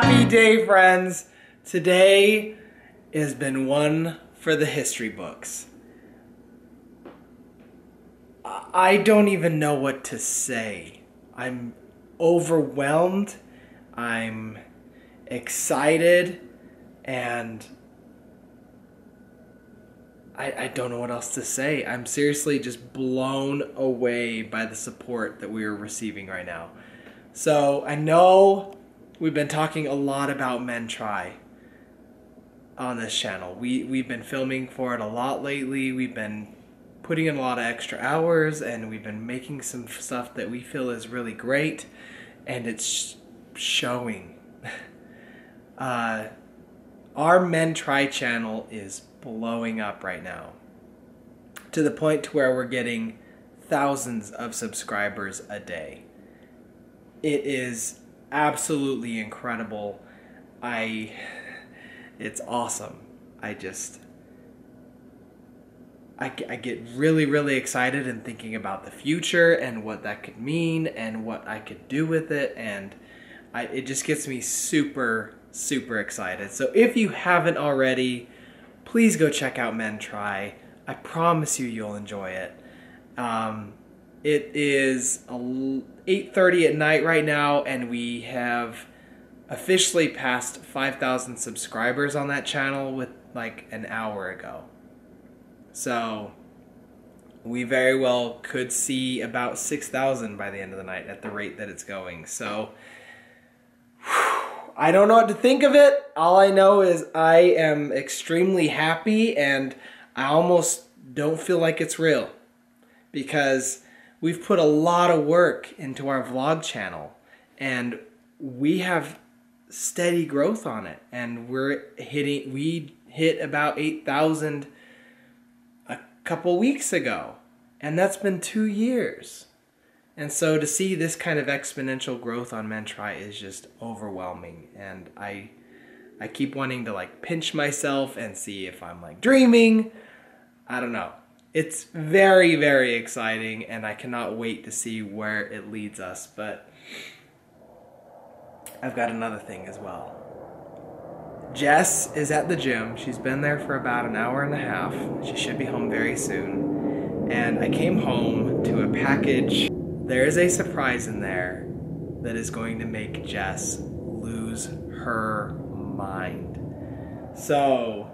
Happy day, friends. Today has been one for the history books. I don't even know what to say. I'm overwhelmed. I'm excited and I, I don't know what else to say. I'm seriously just blown away by the support that we are receiving right now. So I know we've been talking a lot about Men Try on this channel. We we've been filming for it a lot lately. We've been putting in a lot of extra hours and we've been making some stuff that we feel is really great and it's showing. uh, our Men Try channel is blowing up right now to the point to where we're getting thousands of subscribers a day. It is absolutely incredible. I it's awesome. I just I, I get really really excited and thinking about the future and what that could mean and what I could do with it and I, it just gets me super super excited. So if you haven't already, please go check out Men Try. I promise you, you'll enjoy it. Um, it is 8:30 at night right now, and we have officially passed 5,000 subscribers on that channel with like an hour ago. So we very well could see about 6,000 by the end of the night at the rate that it's going. So I don't know what to think of it. All I know is I am extremely happy and I almost don't feel like it's real because we've put a lot of work into our vlog channel and we have steady growth on it and we're hitting we hit about 8,000 a couple weeks ago and that's been 2 years. And so to see this kind of exponential growth on Men Try is just overwhelming. And I I keep wanting to like pinch myself and see if I'm like dreaming. I don't know. It's very, very exciting and I cannot wait to see where it leads us. But I've got another thing as well. Jess is at the gym. She's been there for about an hour and a half. She should be home very soon. And I came home to a package there is a surprise in there that is going to make Jess lose her mind. So,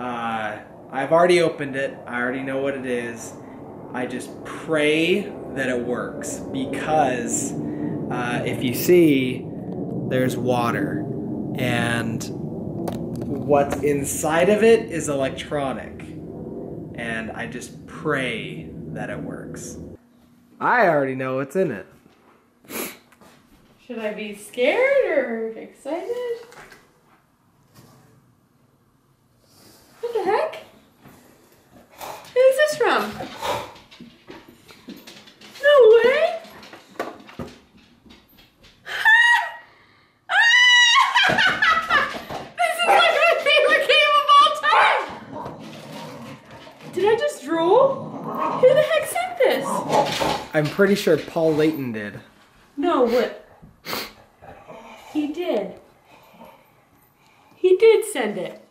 uh, I've already opened it. I already know what it is. I just pray that it works because uh, if you see, there's water, and what's inside of it is electronic. And I just pray that it works. I already know what's in it. Should I be scared or excited? What the heck? Who's this from? No way! this is like my favorite game of all time! Did I just drool? Who the heck sent this? I'm pretty sure Paul Layton did. No, what? He did. He did send it.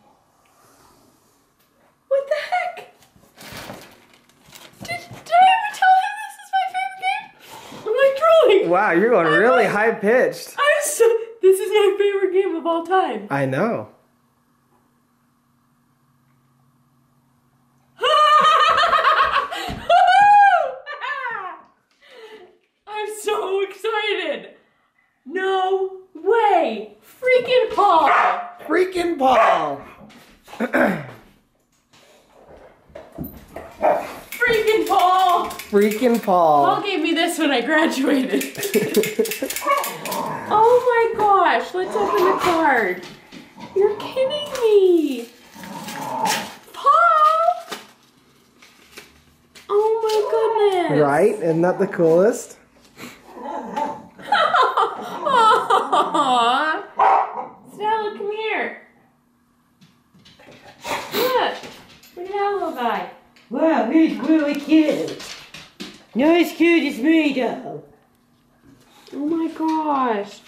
What the heck? Did, did I ever tell him this is my favorite game? I'm like drooling. Wow, you're going I really was- high pitched. I'm so, this is my favorite game of all time. I know. I'm so excited. No way. Freaking Paul. Freaking Paul! Freaking Paul. Freaking Paul Paul. gave me this when I graduated. oh my gosh, let's open the card. You're kidding me. Paul! Oh my goodness. right? Isn't that the coolest? Aww. Stella, come here. Look. Look at that little guy. Wow, he's really cute. Not as cute as me, though. Oh my gosh.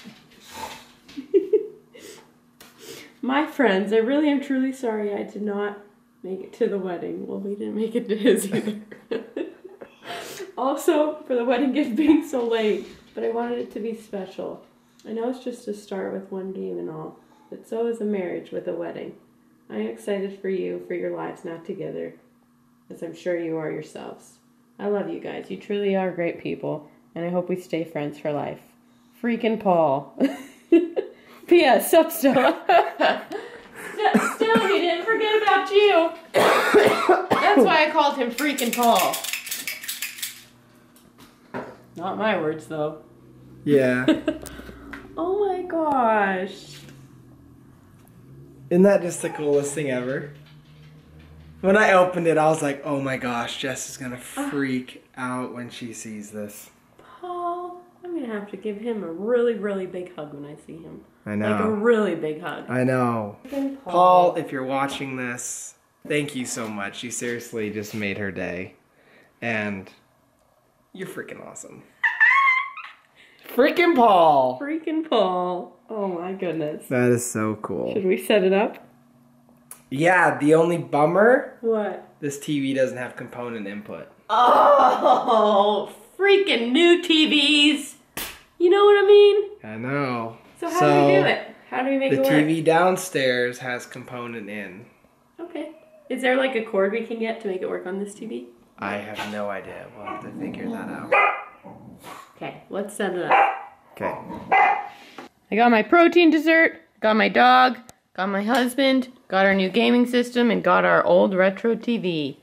my friends, I really am truly sorry I did not make it to the wedding. Well, we didn't make it to his either. also, for the wedding gift being so late, but I wanted it to be special. I know it's just a start with one game and all, but so is a marriage with a wedding. I am excited for you, for your lives not together, as I'm sure you are yourselves. I love you guys. You truly are great people, and I hope we stay friends for life. Freaking Paul. P.S. Sup, Stella. St- Stella, he didn't forget about you. That's why I called him Freaking Paul. Not my words, though. Yeah. Oh my gosh. Isn't that just the coolest thing ever? When I opened it, I was like, oh my gosh, Jess is gonna ah. freak out when she sees this. Paul, I'm gonna have to give him a really, really big hug when I see him. I know. Like a really big hug. I know. Freaking Paul, if you're watching this, thank you so much. You seriously just made her day. And you're freaking awesome. freaking Paul! Freaking Paul. Oh my goodness. That is so cool. Should we set it up? Yeah, the only bummer What? this TV doesn't have component input. Oh, freaking new TVs. You know what I mean? I know. So how do we do it? How do we make The it work? TV downstairs has component in. Okay. Is there like a cord we can get to make it work on this TV? I have no idea. We'll have to figure that out. Okay, let's set it up. Okay. I got my protein dessert, got my dog, got my husband, got our new gaming system, and got our old retro TV.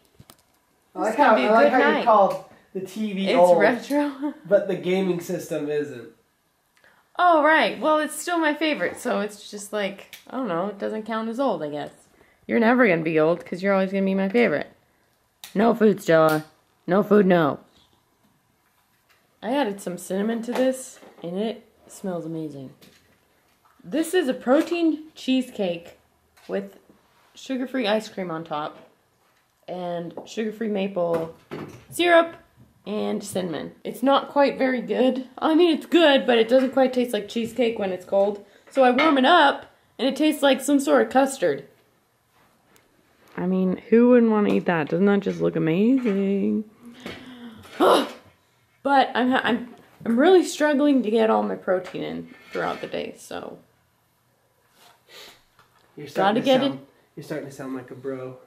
I like how, I like how you called the TV It's old, retro. but the gaming system isn't. oh, right. Well, it's still my favorite, so it's just like, I don't know, it doesn't count as old, I guess. You're never gonna be old because you're always gonna be my favorite. No food, Stella. No food, no. I added some cinnamon to this, and it smells amazing. This is a protein cheesecake with sugar free ice cream on top, and sugar free maple syrup, and cinnamon. It's not quite very good. I mean, it's good, but it doesn't quite taste like cheesecake when it's cold. So I warm it up, and it tastes like some sort of custard. I mean, who wouldn't want to eat that? Doesn't that just look amazing? but I'm I'm I'm really struggling to get all my protein in throughout the day. So You're Gotta get sound, it. You're starting to sound like a bro.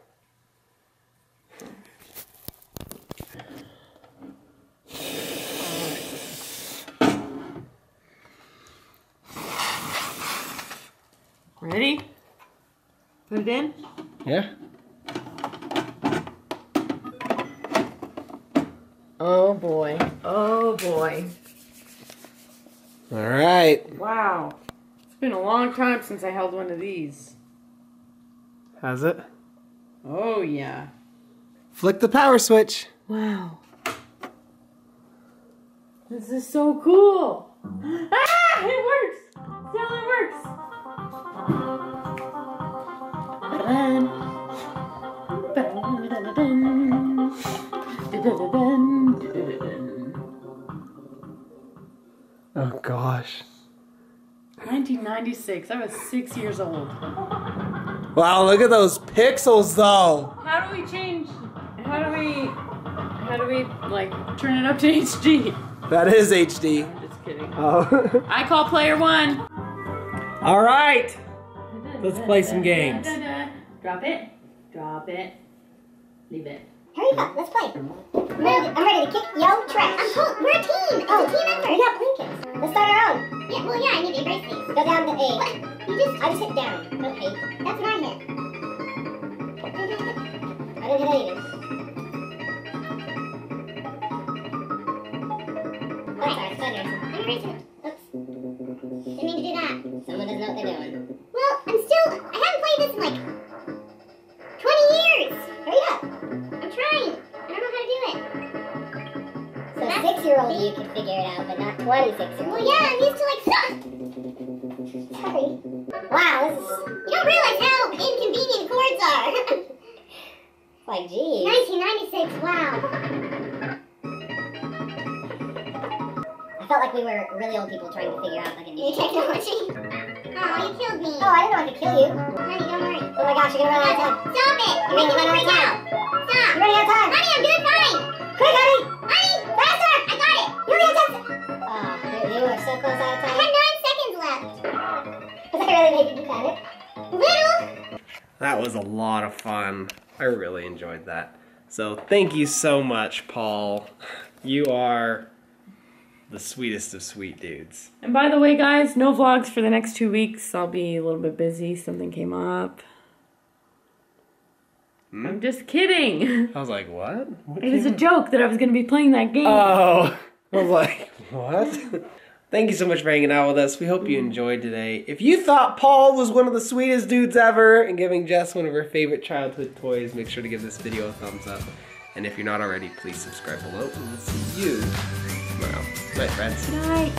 ready? Put it in. Yeah. Oh boy. Oh boy. All right. Wow. It's been a long time since I held one of these. How's it? Oh yeah. Flick the power switch. Wow. This is so cool. Ah! It works! Still it works! Oh gosh. 1996. I was six years old. Wow, look at those pixels though. How do we change? How do we? How do we like turn it up to HD? That is HD. I'm just kidding. Oh. I call player one. All right. Let's play some games. Drop it. Drop it. Leave it. Hurry up, let's play. I'm ready, I'm ready to kick yo trash. I'm cool. We're a team. It's a team effort. We got blankets. Let's start our own. Yeah, well, yeah, I need to erase these. Go down to A. You just, I just hit down. Okay. That's what I hit. I didn't hit anything. Oh, sorry, it's thunder. I'm erasing it. Oops. Didn't mean to do that. Someone doesn't know what they're doing. Well, I'm still, I haven't played this in like 20 years. Hurry up. I'm trying. I don't know how to do it. So six-year-old you can figure it out, but not 26-year-old. Well, yeah, Sorry. Wow, this is. You don't realize how inconvenient cords are. like, geez. 1996. Wow. I felt like we were really old people trying to figure out like a new technology. Oh, you killed me. Oh, I didn't know I could kill you. Honey, don't worry. Oh my gosh, you're gonna run out of time. Stop it! You're making me freak out. That was a lot of fun. I really enjoyed that. So thank you so much, Paul. You are the sweetest of sweet dudes. And by the way, guys, no vlogs for the next two weeks. I'll be a little bit busy. Something came up. Hmm? I'm just kidding. I was like, what? What It was a joke that I was going to be playing that game. Oh, I was like, what? Thank you so much for hanging out with us. We hope you mm-hmm. enjoyed today. If you thought Paul was one of the sweetest dudes ever and giving Jess one of her favorite childhood toys, make sure to give this video a thumbs up. And if you're not already, please subscribe below. And we'll see you tomorrow. Night, friends. Good night.